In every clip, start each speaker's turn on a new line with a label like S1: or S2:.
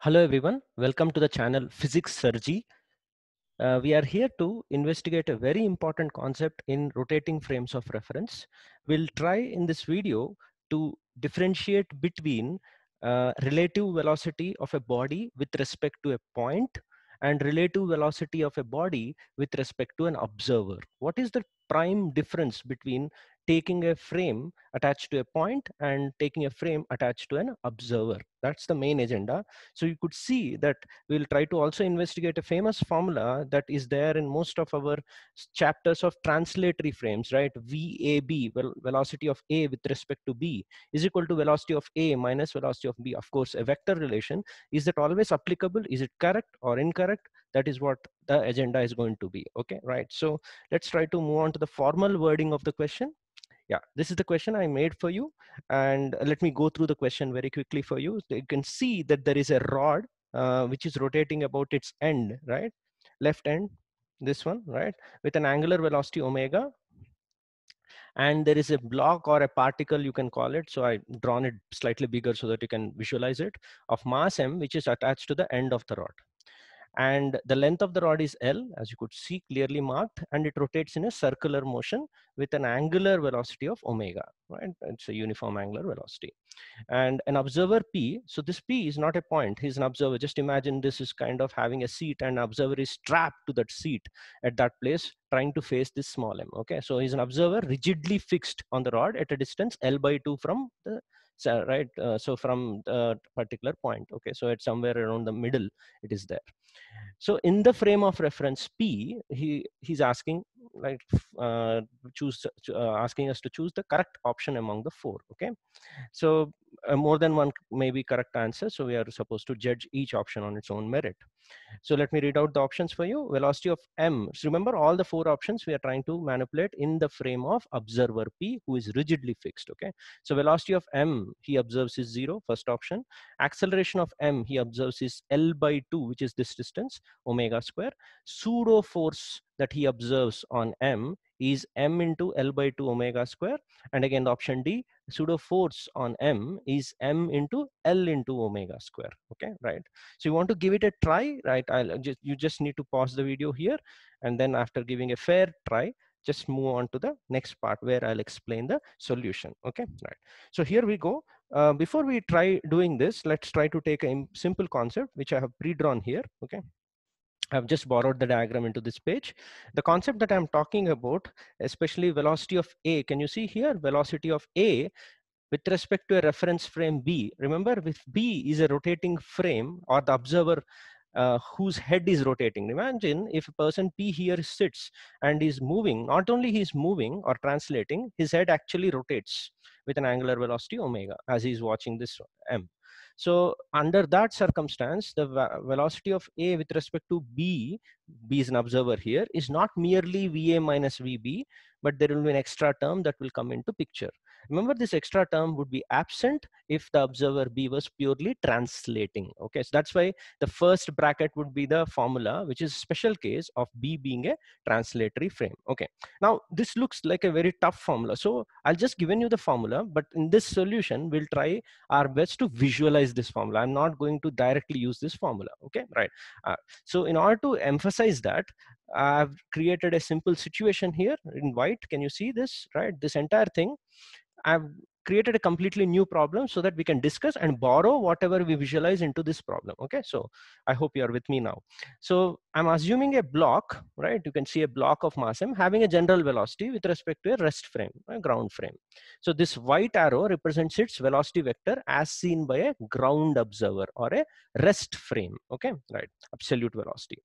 S1: Hello everyone, welcome to the channel Physics Sir JEE. Uh, we are here to investigate a very important concept in rotating frames of reference. We'll try in this video to differentiate between uh, relative velocity of a body with respect to a point and relative velocity of a body with respect to an observer. What is the prime difference between taking a frame attached to a point and taking a frame attached to an observer. That's the main agenda. So you could see that we'll try to also investigate a famous formula that is there in most of our chapters of translatory frames, right? VAB, well, velocity of A with respect to B is equal to velocity of A minus velocity of B. Of course, a vector relation. Is that always applicable? Is it correct or incorrect? That is what the agenda is going to be. Okay, right. So let's try to move on to the formal wording of the question yeah this is the question i made for you and let me go through the question very quickly for you. So you can see that there is a rod uh, which is rotating about its end right? Left end this one right? With an angular velocity omega. And there is a block or a particle you can call it. So i drawn it slightly bigger so that you can visualize it of mass m which is attached to the end of the rod and the length of the rod is L as you could see clearly marked and it rotates in a circular motion with an angular velocity of omega right? It's a uniform angular velocity. And an observer P so this P is not a point he's an observer. Just imagine this is kind of having a seat and observer is strapped to that seat at that place trying to face this small m okay? So he's an observer rigidly fixed on the rod at a distance L by 2 from the so, right uh, so from the particular point okay so it's somewhere around the middle it is there. So in the frame of reference p he he's asking like uh, choose uh, asking us to choose the correct option among the four okay? So Uh, more than one may be correct answer so we are supposed to judge each option on its own merit. So let me read out the options for you. Velocity of m so remember all the four options we are trying to manipulate in the frame of observer p who is rigidly fixed okay? So velocity of m he observes is zero first option. Acceleration of m he observes is l by 2 which is this distance omega square. Pseudo force that he observes on m is m into l by 2 omega square. And again the option d pseudo force on m is m into l into omega square okay right? So you want to give it a try right? I'll just you just need to pause the video here and then after giving a fair try just move on to the next part where i'll explain the solution okay right? So here we go. Uh, before we try doing this let's try to take a simple concept which i have pre-drawn here okay I've just borrowed the diagram into this page. The concept that I'm talking about, especially velocity of A, can you see here? Velocity of A with respect to a reference frame B. Remember, if B is a rotating frame or the observer uh, whose head is rotating. Imagine if a person P here sits and is moving, not only he's moving or translating, his head actually rotates with an angular velocity omega as he's watching this M. So under that circumstance, the velocity of A with respect to B, B is an observer here, is not merely VA minus VB, but there will be an extra term that will come into picture. Remember this extra term would be absent if the observer B was purely translating. Okay, so that's why the first bracket would be the formula, which is special case of B being a translatory frame. Okay, now this looks like a very tough formula. So I'll just given you the formula, but in this solution, we'll try our best to visualize this formula. I'm not going to directly use this formula. Okay, right. Uh, so in order to emphasize that, I've created a simple situation here in white. Can you see this, right? This entire thing I've created a completely new problem so that we can discuss and borrow whatever we visualize into this problem. Okay, so I hope you are with me now. So I'm assuming a block, right? You can see a block of mass m having a general velocity with respect to a rest frame, a ground frame. So this white arrow represents its velocity vector as seen by a ground observer or a rest frame. Okay, right? Absolute velocity.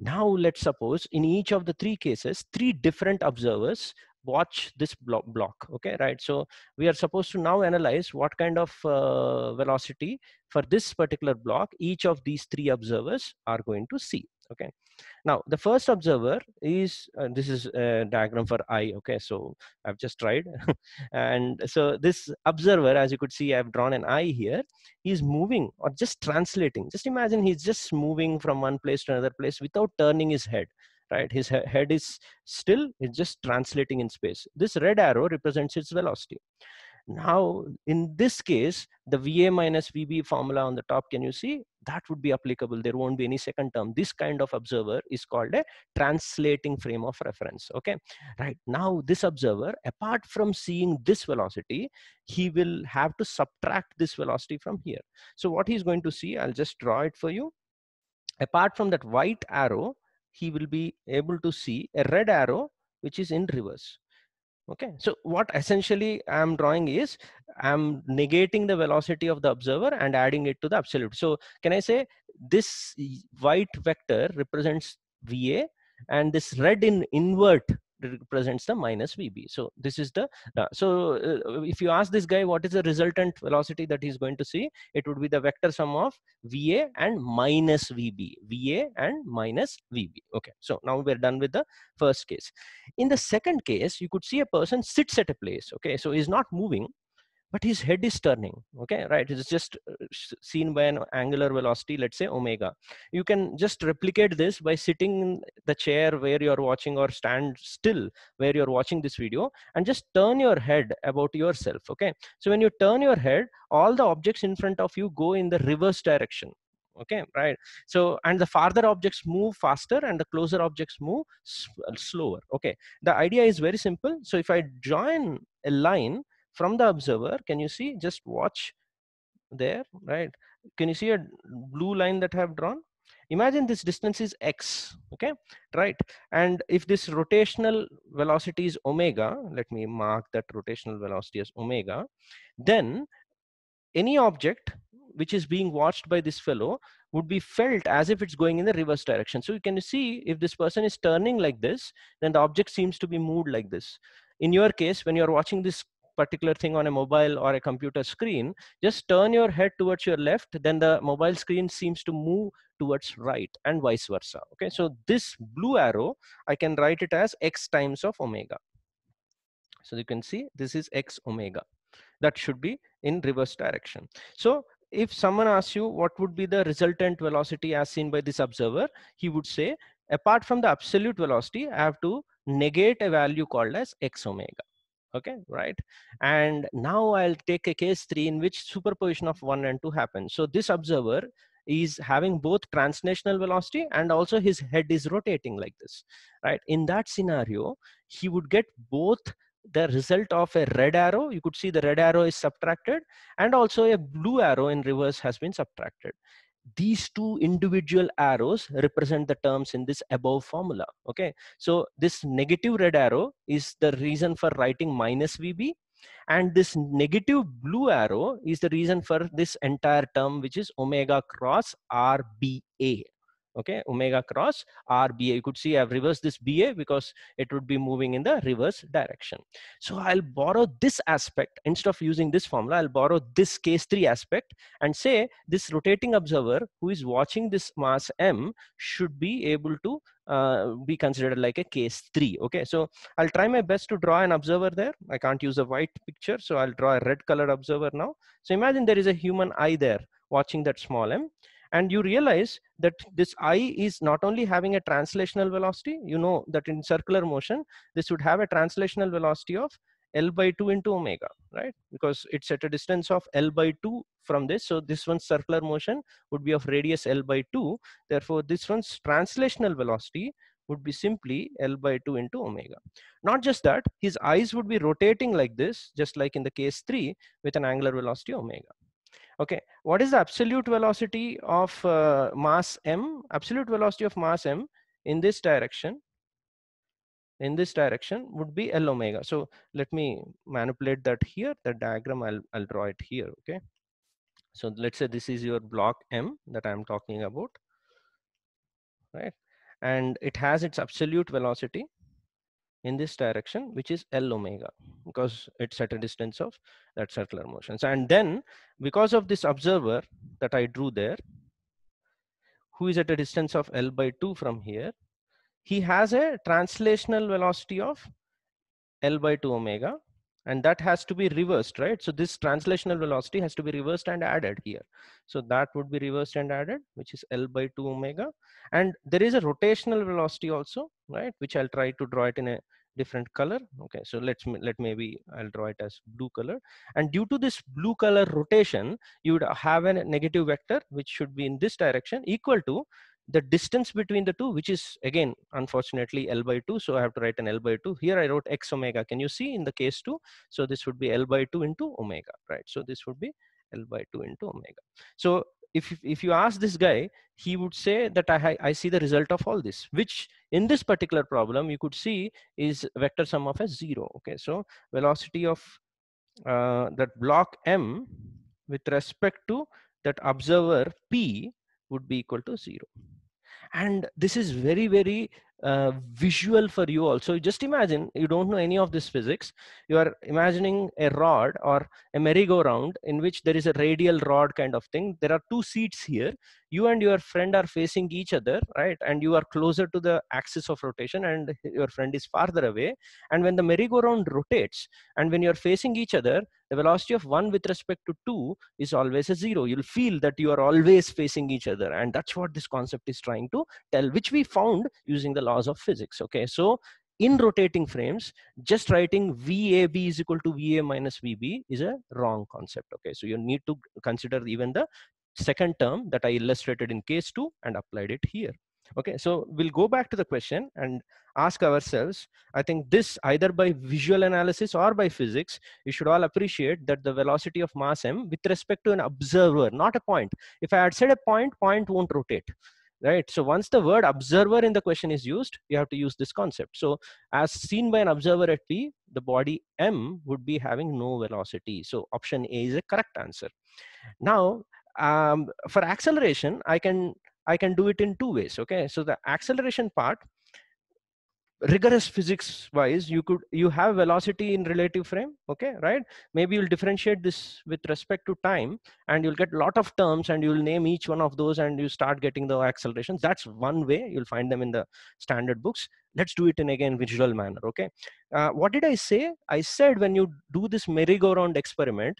S1: Now let's suppose in each of the three cases, three different observers watch this block, block okay right? So we are supposed to now analyze what kind of uh, velocity for this particular block each of these three observers are going to see okay now the first observer is uh, this is a diagram for i okay so i've just tried and so this observer as you could see i've drawn an eye here he's moving or just translating just imagine he's just moving from one place to another place without turning his head right? His he head is still, it's just translating in space. This red arrow represents its velocity. Now, in this case, the VA minus VB formula on the top, can you see? that would be applicable. There won't be any second term. This kind of observer is called a translating frame of reference. Okay, right now this observer, apart from seeing this velocity, he will have to subtract this velocity from here. So what he's going to see, I'll just draw it for you. Apart from that white arrow, he will be able to see a red arrow which is in reverse okay so what essentially i'm drawing is i'm negating the velocity of the observer and adding it to the absolute. So can i say this white vector represents va and this red in invert represents the minus VB. So this is the, uh, so uh, if you ask this guy what is the resultant velocity that he's going to see, it would be the vector sum of VA and minus VB, VA and minus VB. Okay, so now we're done with the first case. In the second case, you could see a person sits at a place. Okay, so he's not moving but his head is turning okay right? It's just uh, seen by an angular velocity let's say omega. You can just replicate this by sitting in the chair where you're watching or stand still where you're watching this video and just turn your head about yourself okay? So when you turn your head all the objects in front of you go in the reverse direction okay right? So and the farther objects move faster and the closer objects move slower okay? The idea is very simple. So if i join a line from the observer can you see? Just watch there right? Can you see a blue line that I have drawn? Imagine this distance is x okay? Right and if this rotational velocity is omega let me mark that rotational velocity as omega then any object which is being watched by this fellow would be felt as if it's going in the reverse direction. So you can see if this person is turning like this then the object seems to be moved like this. In your case when you're watching this particular thing on a mobile or a computer screen, just turn your head towards your left, then the mobile screen seems to move towards right and vice versa. Okay, so this blue arrow, I can write it as x times of omega. So you can see this is x omega. That should be in reverse direction. So if someone asks you what would be the resultant velocity as seen by this observer, he would say, apart from the absolute velocity, I have to negate a value called as x omega okay right? And now i'll take a case 3 in which superposition of 1 and 2 happens. So this observer is having both translational velocity and also his head is rotating like this right? In that scenario he would get both the result of a red arrow you could see the red arrow is subtracted and also a blue arrow in reverse has been subtracted these two individual arrows represent the terms in this above formula okay? So this negative red arrow is the reason for writing minus vb and this negative blue arrow is the reason for this entire term which is omega cross rba okay omega cross rba you could see i've reversed this ba because it would be moving in the reverse direction. So i'll borrow this aspect instead of using this formula i'll borrow this case 3 aspect and say this rotating observer who is watching this mass m should be able to uh, be considered like a case 3 okay? So i'll try my best to draw an observer there. I can't use a white picture so i'll draw a red colored observer now. So imagine there is a human eye there watching that small m and you realize that this eye is not only having a translational velocity you know that in circular motion this would have a translational velocity of L by 2 into omega, right? Because it's at a distance of L by 2 from this. So this one's circular motion would be of radius L by 2. Therefore, this one's translational velocity would be simply L by 2 into omega. Not just that, his eyes would be rotating like this, just like in the case 3 with an angular velocity omega. Okay, what is the absolute velocity of uh, mass m? Absolute velocity of mass m in this direction, in this direction would be L omega. So let me manipulate that here, the diagram, I'll, I'll draw it here, okay? So let's say this is your block M that I'm talking about, right? And it has its absolute velocity in this direction, which is L omega, because it's at a distance of that circular motion. And then because of this observer that I drew there, who is at a distance of L by 2 from here, he has a translational velocity of L by 2 omega and that has to be reversed, right? So this translational velocity has to be reversed and added here. So that would be reversed and added, which is L by 2 omega. And there is a rotational velocity also, right? Which I'll try to draw it in a different color okay so let's let maybe i'll draw it as blue color and due to this blue color rotation you would have a negative vector which should be in this direction equal to the distance between the two which is again unfortunately l by 2 so i have to write an l by 2 here i wrote x omega. Can you see in the case 2 so this would be l by 2 into omega right? So this would be l by 2 into omega. So if if you ask this guy he would say that i i see the result of all this which in this particular problem you could see is vector sum of s zero okay? So velocity of uh, that block m with respect to that observer p would be equal to zero. And this is very very uh, visual for you also. Just imagine you don't know any of this physics. You are imagining a rod or a merry-go-round in which there is a radial rod kind of thing. There are two seats here you and your friend are facing each other right? And you are closer to the axis of rotation and your friend is farther away. And when the merry-go-round rotates and when you're facing each other the velocity of one with respect to two is always a zero. You'll feel that you are always facing each other. And that's what this concept is trying to tell which we found using the laws of physics okay? So in rotating frames just writing vab is equal to va minus vb is a wrong concept okay? So you need to consider even the second term that i illustrated in case 2 and applied it here. Okay so we'll go back to the question and ask ourselves i think this either by visual analysis or by physics you should all appreciate that the velocity of mass m with respect to an observer not a point. If i had said a point point won't rotate right? So once the word observer in the question is used you have to use this concept. So as seen by an observer at p the body m would be having no velocity. So option a is a correct answer. Now um, for acceleration i can I can do it in two ways. Okay, so the acceleration part, rigorous physics wise, you could you have velocity in relative frame. Okay, right? Maybe you'll differentiate this with respect to time, and you'll get a lot of terms, and you'll name each one of those, and you start getting the accelerations. That's one way. You'll find them in the standard books. Let's do it in again visual manner. Okay, uh, what did I say? I said when you do this merry-go-round experiment,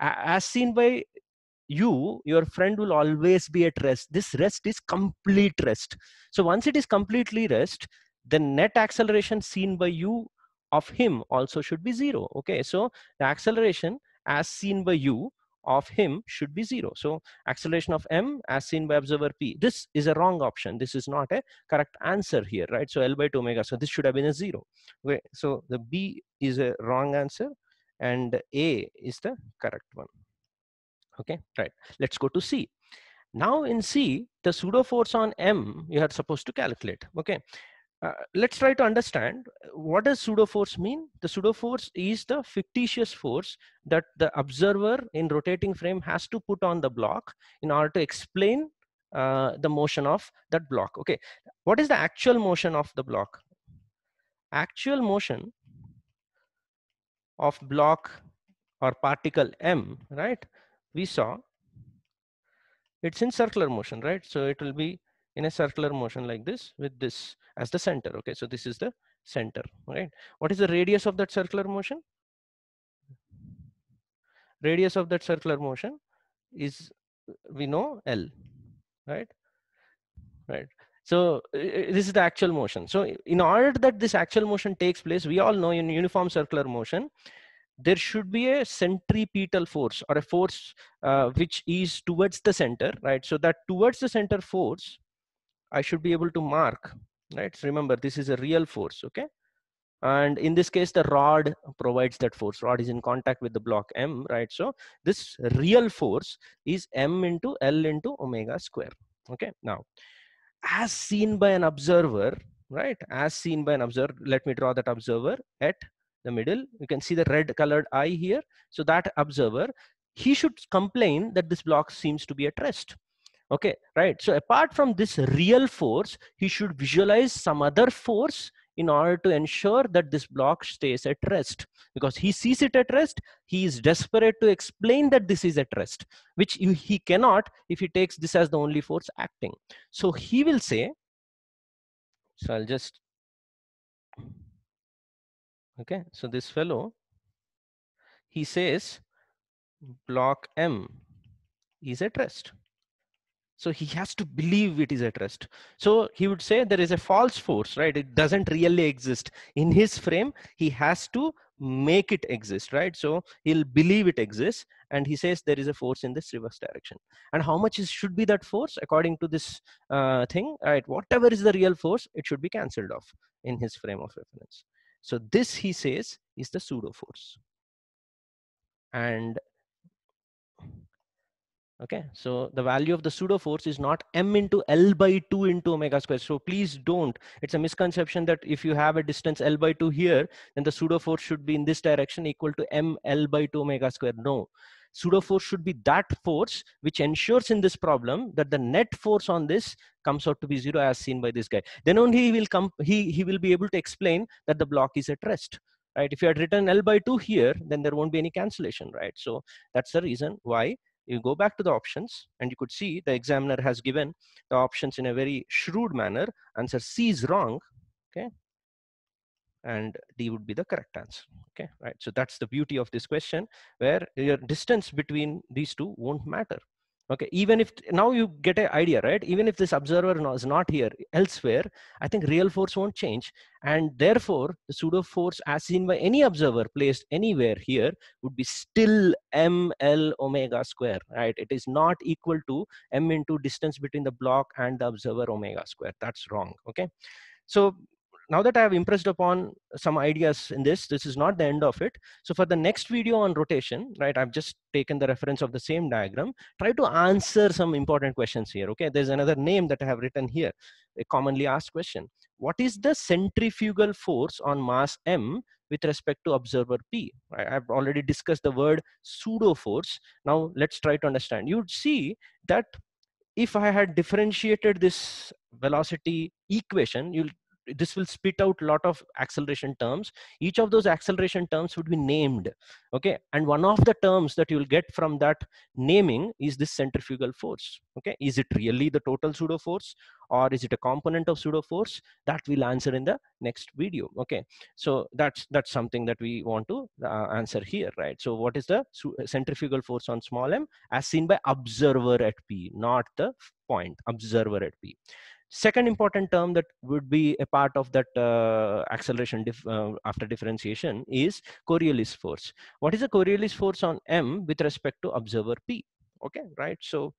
S1: as seen by you your friend will always be at rest. This rest is complete rest. So once it is completely rest the net acceleration seen by you of him also should be zero. Okay? So the acceleration as seen by you of him should be zero. So acceleration of m as seen by observer p. This is a wrong option. This is not a correct answer here right? So l by 2 omega. So this should have been a zero. Okay? So the b is a wrong answer and a is the correct one okay right. Let's go to c. Now in c the pseudo force on m you are supposed to calculate okay? Uh, let's try to understand uh, what does pseudo force mean? The pseudo force is the fictitious force that the observer in rotating frame has to put on the block in order to explain uh, the motion of that block okay? What is the actual motion of the block? Actual motion of block or particle m right we saw it's in circular motion, right? So it will be in a circular motion like this with this as the center. Okay, so this is the center, right? What is the radius of that circular motion? Radius of that circular motion is we know L, right? Right. So this is the actual motion. So in order that this actual motion takes place, we all know in uniform circular motion, there should be a centripetal force or a force uh, which is towards the center right? So that towards the center force i should be able to mark right? So remember this is a real force okay? And in this case the rod provides that force. Rod is in contact with the block m right? So this real force is m into l into omega square okay? Now as seen by an observer right? As seen by an observer let me draw that observer at the middle. You can see the red colored eye here. So that observer he should complain that this block seems to be at rest. Okay right? So apart from this real force he should visualize some other force in order to ensure that this block stays at rest. Because he sees it at rest he is desperate to explain that this is at rest which he cannot if he takes this as the only force acting. So he will say so i'll just okay so this fellow he says block m is at rest So he has to believe it is at rest. So he would say there is a false force, right? It doesn't really exist. In his frame, he has to make it exist, right? So he'll believe it exists and he says there is a force in this reverse direction. And how much is, should be that force according to this uh, thing, right? Whatever is the real force, it should be cancelled off in his frame of reference. So this he says is the pseudo force. And okay so the value of the pseudo force is not m into l by 2 into omega square. So please don't. It's a misconception that if you have a distance l by 2 here then the pseudo force should be in this direction equal to m l by 2 omega square. No. Pseudo force should be that force which ensures in this problem that the net force on this comes out to be zero as seen by this guy. Then only he will come he he will be able to explain that the block is at rest right? If you had written l by 2 here then there won't be any cancellation right? So that's the reason why you go back to the options and you could see the examiner has given the options in a very shrewd manner answer c is wrong okay and d would be the correct answer okay right? So that's the beauty of this question where your distance between these two won't matter okay even if now you get an idea right? Even if this observer is not here elsewhere i think real force won't change. And therefore the pseudo force as seen by any observer placed anywhere here would be still ml omega square right? It is not equal to m into distance between the block and the observer omega square. That's wrong okay? So now that I have impressed upon some ideas in this, this is not the end of it. So for the next video on rotation, right, I've just taken the reference of the same diagram, try to answer some important questions here, okay? There's another name that I have written here, a commonly asked question. What is the centrifugal force on mass M with respect to observer P? I've already discussed the word pseudo force. Now let's try to understand. You'd see that if I had differentiated this velocity equation, you'll this will spit out a lot of acceleration terms. Each of those acceleration terms would be named okay? And one of the terms that you'll get from that naming is this centrifugal force okay? Is it really the total pseudo force or is it a component of pseudo force that we'll answer in the next video okay? So that's that's something that we want to uh, answer here right? So what is the centrifugal force on small m? As seen by observer at p not the point observer at p Second important term that would be a part of that uh, acceleration dif uh, after differentiation is Coriolis force. What is the Coriolis force on M with respect to observer P? Okay, right? So